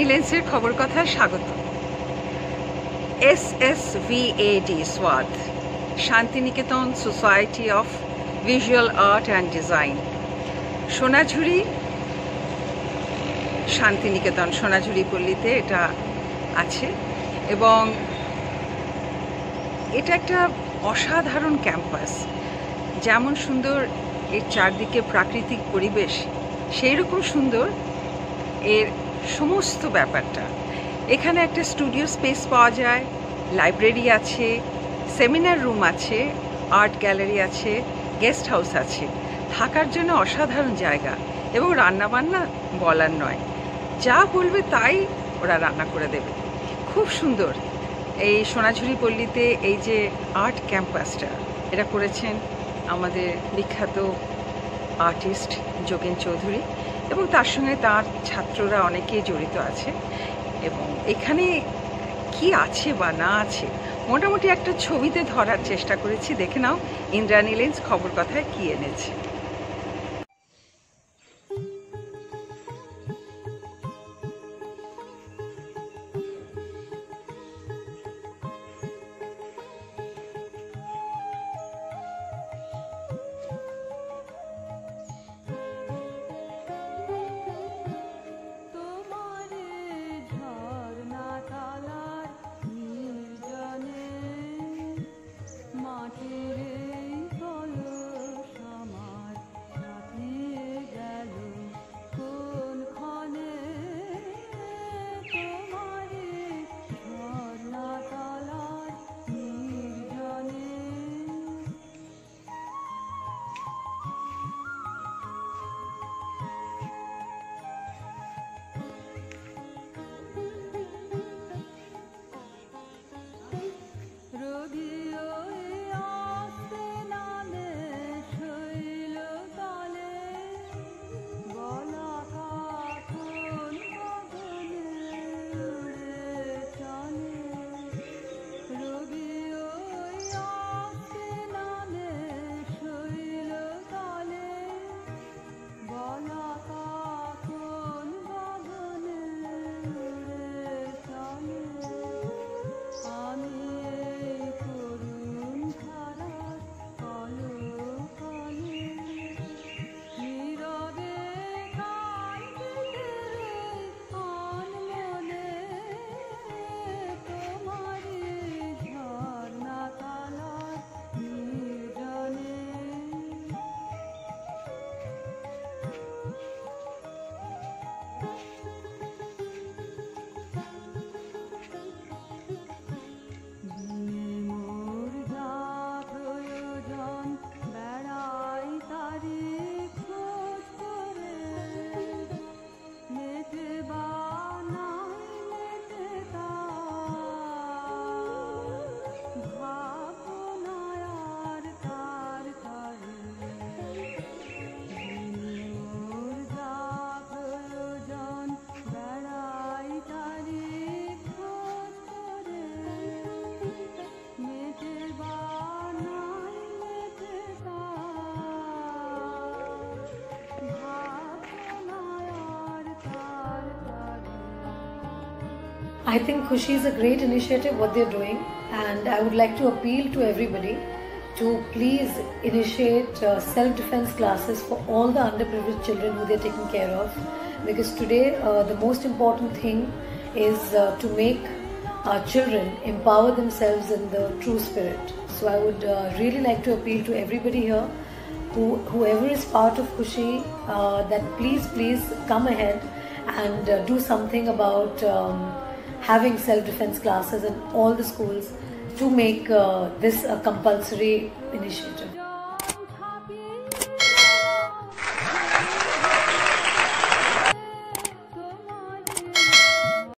ইন্দ্রাণী লেন্সের খবর কথায় স্বাগত। S S VAD সোয়াদ Santiniketan society of visual art and design Sonajhuri, Santiniketan, Sonajhuri পল্লীতে এটা আছে। এবং এটা একটা অসাধারণ ক্যাম্পাস। যেমন সুন্দর এর চারদিকে প্রাকৃতিক পরিবেশ সেই রকম সুন্দর এর সমস্ত ব্যাপারটা। এখানে একটা স্টুডিও স্পেস পাওয়া যায় লাইব্রেরি আছে সেমিনার রুম আছে আর্ট গ্যালারি আছে গেস্ট হাউস আছে। থাকার জন্য অসাধারণ জায়গা এবং রান্নাবান্না বলার নয়। যা বলবে তাই ওরা রান্না করে দেবে। খুব সুন্দর। এই সোনাঝুরি পল্লীতে এই যে আর্ট ক্যাম্পাসটা এটা করেছেন আমাদের বিখ্যাত আর্টিস্ট যোগেন চৌধুরী। এবং তার সঙ্গে তার ছাত্ররা অনেকেই জড়িত আছে। এবং এখানে কি আছে বা না আছে, মোটামুটি একটা ছবিতে ধরার চেষ্টা করেছি। দেখে নাও ইন্দ্রাণী লেন্স খবর কথায় কী এনেছে। I think Khushi is a great initiative what they're doing, and I would like to appeal to everybody to please initiate uh, self-defense classes for all the underprivileged children who they're taking care of. Because today, uh, the most important thing is uh, to make our children empower themselves in the true spirit. So I would uh, really like to appeal to everybody here, who whoever is part of Kushi, uh, that please please come ahead and uh, do something about. Um, having self-defense classes in all the schools to make uh, this a compulsory initiative.